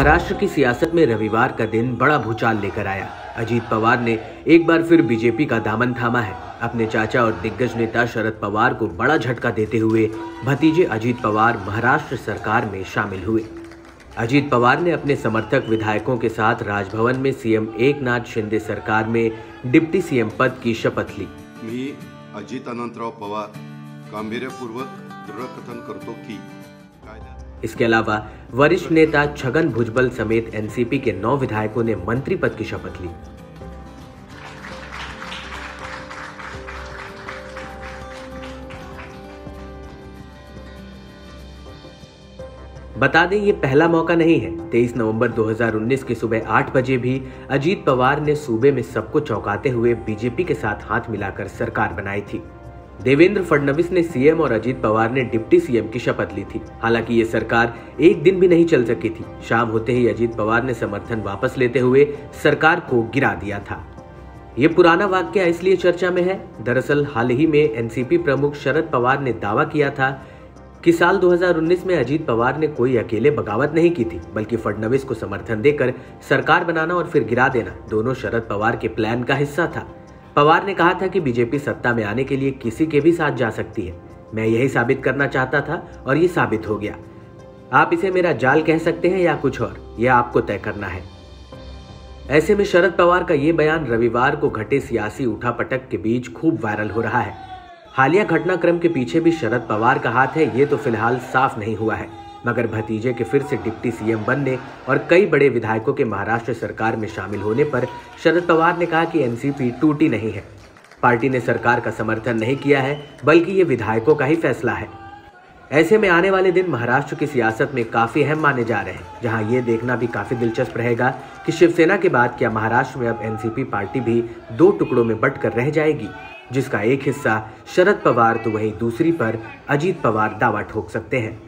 महाराष्ट्र की सियासत में रविवार का दिन बड़ा भूचाल लेकर आया। अजीत पवार ने एक बार फिर बीजेपी का दामन थामा है। अपने चाचा और दिग्गज नेता शरद पवार को बड़ा झटका देते हुए भतीजे अजीत पवार महाराष्ट्र सरकार में शामिल हुए। अजीत पवार ने अपने समर्थक विधायकों के साथ राजभवन में सीएम एक नाथ शिंदे सरकार में डिप्टी सीएम पद की शपथ ली। मी अजित अनंतराव पवार गांभीर्यपूर्वक दृढकथन करतो की इसके अलावा वरिष्ठ नेता छगन भुजबल समेत एनसीपी के नौ विधायकों ने मंत्री पद की शपथ ली। बता दें, ये पहला मौका नहीं है। 23 नवंबर 2019 की सुबह 8 बजे भी अजीत पवार ने सूबे में सबको चौंकाते हुए बीजेपी के साथ हाथ मिलाकर सरकार बनाई थी। देवेंद्र फडणवीस ने सीएम और अजीत पवार ने डिप्टी सीएम की शपथ ली थी। हालाँकि ये सरकार एक दिन भी नहीं चल सकी थी। शाम होते ही अजीत पवार ने समर्थन वापस लेते हुए सरकार को गिरा दिया था। ये पुराना वाक्य इसलिए चर्चा में है, दरअसल हाल ही में एनसीपी प्रमुख शरद पवार ने दावा किया था कि साल 2019 में अजीत पवार ने कोई अकेले बगावत नहीं की थी, बल्कि फडणवीस को समर्थन देकर सरकार बनाना और फिर गिरा देना, दोनों शरद पवार के प्लान का हिस्सा था। पवार ने कहा था कि बीजेपी सत्ता में आने के लिए किसी के भी साथ जा सकती है। मैं यही साबित करना चाहता था और ये साबित हो गया। आप इसे मेरा जाल कह सकते हैं या कुछ और? यह आपको तय करना है। ऐसे में शरद पवार का ये बयान रविवार को घटे सियासी उठापटक के बीच खूब वायरल हो रहा है। हालिया घटनाक्रम के पीछे भी शरद पवार का हाथ है, ये तो फ़िलहाल साफ़ नहीं हुआ है। मगर भतीजे के फिर से डिप्टी सीएम बनने और कई बड़े विधायकों के महाराष्ट्र सरकार में शामिल होने पर शरद पवार ने कहा कि एनसीपी टूटी नहीं है। पार्टी ने सरकार का समर्थन नहीं किया है, बल्कि ये विधायकों का ही फैसला है। ऐसे में आने वाले दिन महाराष्ट्र की सियासत में काफ़ी अहम माने जा रहे हैं, जहाँ ये देखना भी काफ़ी दिलचस्प रहेगा कि शिवसेना के बाद क्या महाराष्ट्र में अब एनसीपी पार्टी भी दो टुकड़ों में बंटकर रह जाएगी, जिसका एक हिस्सा शरद पवार तो वहीं दूसरी पर अजीत पवार दावा ठोक सकते हैं।